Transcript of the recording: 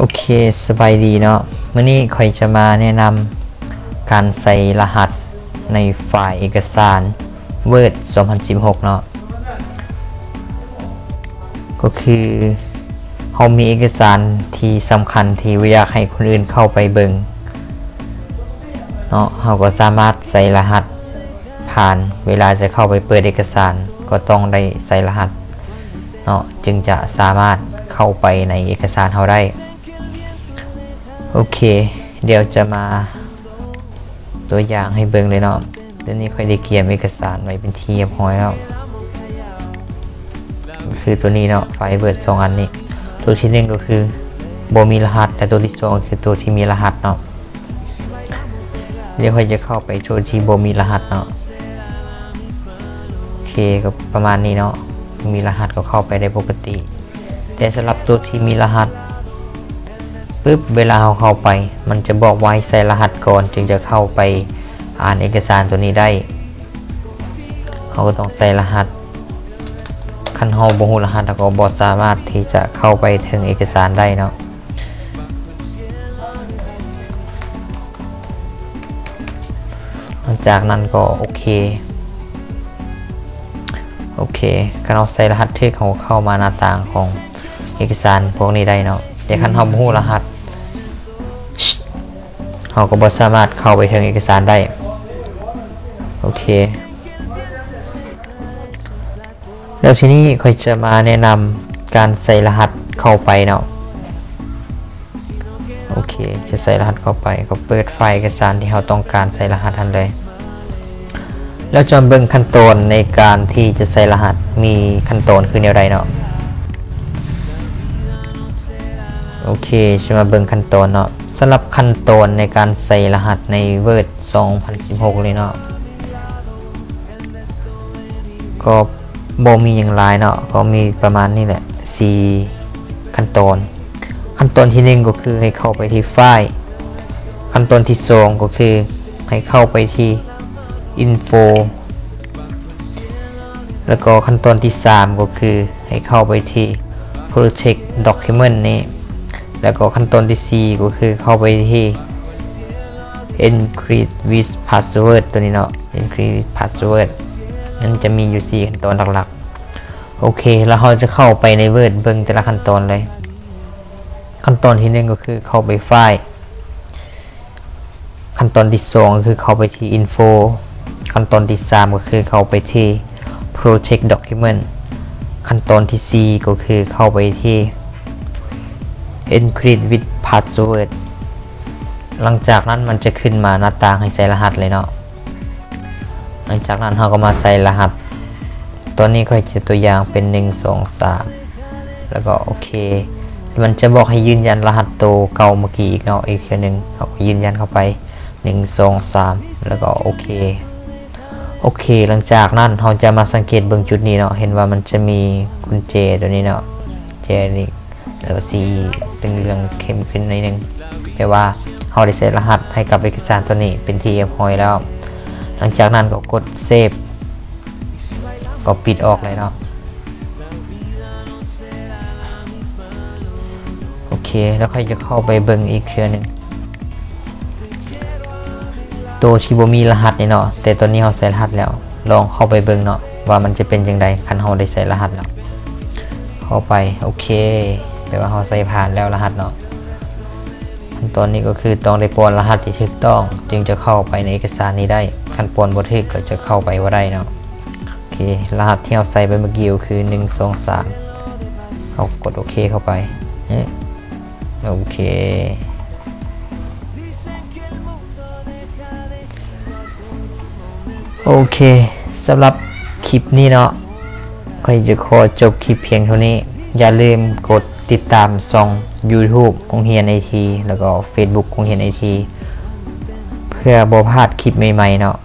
โอเคสบายดีเนาะมื่อนี้คอยจะมาแนะนำการใส่รหัสในไฟล์เอกสาร Word 2016 เนาะก็คือเรามีเอกสารที่สำคัญที่ว่าอยากให้คนอื่นเข้าไปเบิงเนาะเราก็สามารถใส่รหัสผ่านเวลาจะเข้าไปเปิดเอกสาร ก็ต้องได้ใส่รหัสเนาะจึงจะสามารถเข้าไปในเอกสารเราได้ โอเค เดี๋ยวจะมาตัวอย่างให้เบิ่งเลยเนาะเดี๋ยวนี้ค่อยได้เกียมเอกสารไว้เป็นที่เรียบร้อยแล้ว คือตัวนี้เนาะ ไฟเบิร์ดสองอันนี้ ตัวที่หนึ่งก็คือโบมีรหัสแต่ตัวที่สองคือตัวที่มีรหัสเนาะ เดี๋ยวค่อยจะเข้าไปโชว์ที่โบมีรหัสเนาะ โอเคก็ประมาณนี้เนาะ มีรหัสก็เข้าไปได้ปกติ แต่สำหรับตัวที่มีรหัส ปุ๊บเวลาเราเข้าไป มันจะบอกไว้ใส่รหัสก่อน จึงจะเข้าไปอ่านเอกสารตัวนี้ได้เราก็ต้องใส่รหัสคันเฮาบ่ฮู้รหัสเราก็บ่สามารถที่จะเข้าไปถึงเอกสารได้เนาะหลังจากนั้นก็โอเคโอเคคันเราใส่รหัสที่เขาเข้ามาหน้าต่างของเอกสารพวกนี้ได้เนาะ แต่คันเราบ่ฮู้รหัสเราก็บ่สามารถเข้าไปถึงเอกสารได้ โอเค แล้วทีนี้ค่อยจะมาแนะนำการใส่รหัสเข้าไปเนาะโอเค จะใส่รหัสเข้าไปก็เปิดไฟเอกสารที่เราต้องการใส่รหัสทันเลย แล้วจอมเบิ่งขั้นตอนในการที่จะใส่รหัสมีขั้นตอนคือแนวใดเนาะ โอเคจะมาเบิ่งขั้นตอนเนาะสำหรับขั้นตอนในการใส่รหัสใน Word 2016 เลยเนาะก็บ่มีอย่างไรเนาะก็มีประมาณนี้แหละ4ขั้นตอน ขั้นตอนที่ 1 ก็คือให้เข้าไปที่ไฟล์ ขั้นตอนที่ 2 ก็คือให้เข้าไปที่ info แล้วก็ขั้นตอนที่ 3 ก็คือให้เข้าไปที่ protect document นี้ แล้วก็ขั้นตอนที่ 4 ก็คือเข้าไปที่ encrypt with password ตัวนี้เนาะ encrypt with password นั่นจะมีอยู่ 4 ขั้นตอนหลักๆ โอเค แล้วเราจะเข้าไปใน Word เบิ่งแต่ละขั้นตอนเลย ขั้นตอนที่1ก็คือเข้าไปไฟล์ ขั้นตอนที่2ก็คือเข้าไปที่ info ขั้นตอนที่3ก็คือเข้าไปที่ protect document ขั้นตอนที่4ก็คือเข้าไปที่ encrypt with password หลังจากนั้นมันจะขึ้นมาหน้าต่างให้ใส่รหัสเลยเนาะ หลังจากนั้นเราก็มาใส่รหัส ตัวนี้ก็จะตัวอย่างเป็น 1 2 3 แล้วก็โอเค มันจะบอกให้ยืนยันรหัสตัวเก่าเมื่อกี้อีกเนาะอีกทีหนึ่งเราก็ยืนยันเข้าไป 1 2 3 แล้วก็โอเค โอเค หลังจากนั้นเราจะมาสังเกตเบื้องจุดนี้เนาะ เห็นว่ามันจะมีกุญแจตัวนี้เนาะเจนี่แล้วก็สี ตึงเรืองเข้มขึ้นในหนึ่งแปลว่าเราได้เซตรหัสให้กับเอกสารตัวนี้เป็นที่เรียบร้อยแล้ว หลังจากนั้นก็กดเซฟก็ปิดออกเลยเนาะโอเคแล้วค่อยจะเข้าไปเบิ่งอีกเทื่อหนึ่งตัวที่บมีรหัสนี่เนาะแต่ตัวนี้เราใส่รหัสแล้ว ลองเข้าไปเบิ่งเนาะว่ามันจะเป็นจังไดคันเราได้ใส่รหัสแล้วเข้าไปโอเค แปลว่าเราใส่ผ่านแล้วรหัสเนาะขั้นตอนนี้ก็คือต้องได้ปนรหัสที่ถูกต้อง จึงจะเข้าไปในเอกสารนี้ได้ขั้นปนบ่ถูกก็จะเข้าไปว่าได้เนาะโอเครหัสที่เราใส่ไปเมื่อกี้คือ 1 2 3เรากดโอเคเข้าไปโอเคโอเคสำหรับคลิปนี้เนาะก็จะขอจบคลิปเพียงเท่านี้ อย่าลืมกด ติดตามช่อง YouTube ของเฮียนไอที แล้วก็ Facebook ของเฮียนไอที เพื่อบอพลาดคลิปใหม่ๆเนาะ